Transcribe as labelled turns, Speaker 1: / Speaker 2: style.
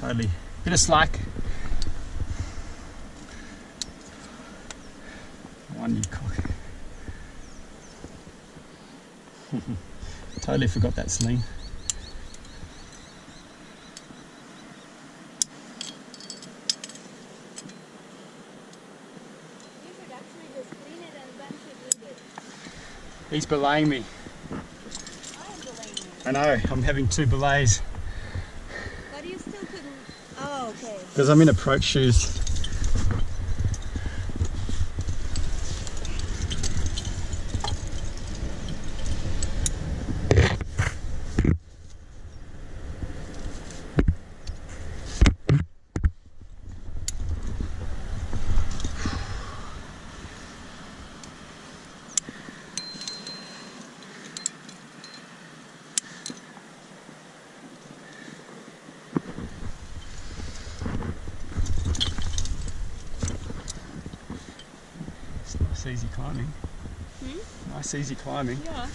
Speaker 1: Bit of slack. One you cock. totally forgot that sling.
Speaker 2: You should actually just clean it and then should leave it.
Speaker 1: He's belaying me.
Speaker 2: I am delaying you.
Speaker 1: I know, I'm having two belays because I'm in approach shoes. It's nice easy climbing.
Speaker 2: Hmm?
Speaker 1: Nice easy climbing.
Speaker 2: Yeah.